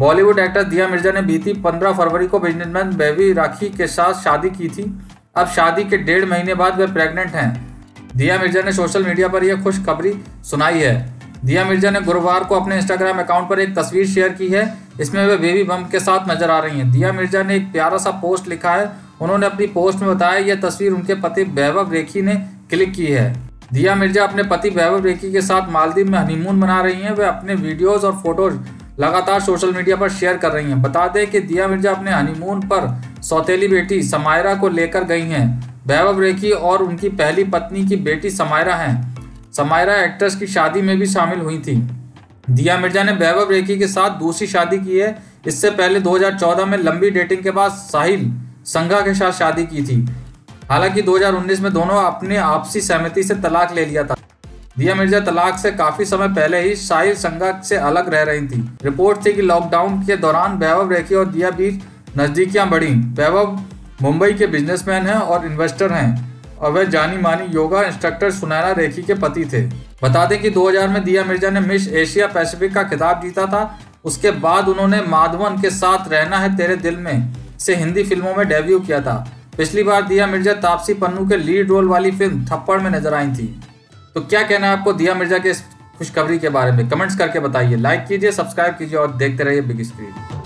Bollywood actress दिया मिर्ज़ा ने बीती 15 फरवरी को बिजनेसमैन बेबी राखी के साथ शादी की थी। अब शादी के डेढ़ महीने बाद वे प्रेग्नेंट हैं। दिया मिर्ज़ा ने सोशल मीडिया पर यह खुशखबरी सुनाई है। दिया मिर्ज़ा ने गुरुवार को अपने इंस्टाग्राम अकाउंट पर एक तस्वीर शेयर की है। इसमें वे बेबी बम के साथ नज़र आ रही हैं। दिया मिर्ज़ा ने एक प्यारा सा पोस्ट लिखा है। उन्होंने अपनी पोस्ट में बताया, यह तस्वीर उनके पति वैभव रेखी ने क्लिक की है। दिया मिर्ज़ा अपने पति वैभव रेखी के साथ मालदीव में हनीमून मना रही हैं। वे अपने वीडियोज़ और फ़ोटोज़ लगातार सोशल मीडिया पर शेयर कर रही हैं। बता दें कि दिया मिर्ज़ा अपने हनीमून पर सौतेली बेटी समायरा को लेकर गई हैं। वैभव रेखी और उनकी पहली पत्नी की बेटी समायरा हैं। समायरा एक्ट्रेस की शादी में भी शामिल हुई थी। दिया मिर्ज़ा ने वैभव रेखी के साथ दूसरी शादी की है। इससे पहले 2014 में लंबी डेटिंग के बाद साहिल संघा के साथ शादी की थी। हालाँकि 2019 में दोनों अपने आपसी सहमति से तलाक ले लिया था। दिया मिर्ज़ा तलाक से काफ़ी समय पहले ही साहिल संघा से अलग रह रही थी। रिपोर्ट थी कि लॉकडाउन के दौरान वैभव रेखी और दिया बीच नजदीकियाँ बढ़ी। वैभव मुंबई के बिजनेसमैन हैं और इन्वेस्टर हैं और वह जानी मानी योगा इंस्ट्रक्टर सुनैना रेखी के पति थे। बता दें कि 2000 में दिया मिर्ज़ा ने मिस एशिया पैसिफिक का खिताब जीता था। उसके बाद उन्होंने माधवन के साथ रहना है तेरे दिल में से हिंदी फ़िल्मों में डेब्यू किया था। पिछली बार दिया मिर्ज़ा तापसी पन्नू के लीड रोल वाली फ़िल्म थप्पड़ में नज़र आई थी। तो क्या कहना है आपको दिया मिर्ज़ा के इस खुशखबरी के बारे में? कमेंट्स करके बताइए लाइक कीजिए सब्सक्राइब कीजिए और देखते रहिए बिग स्क्रीन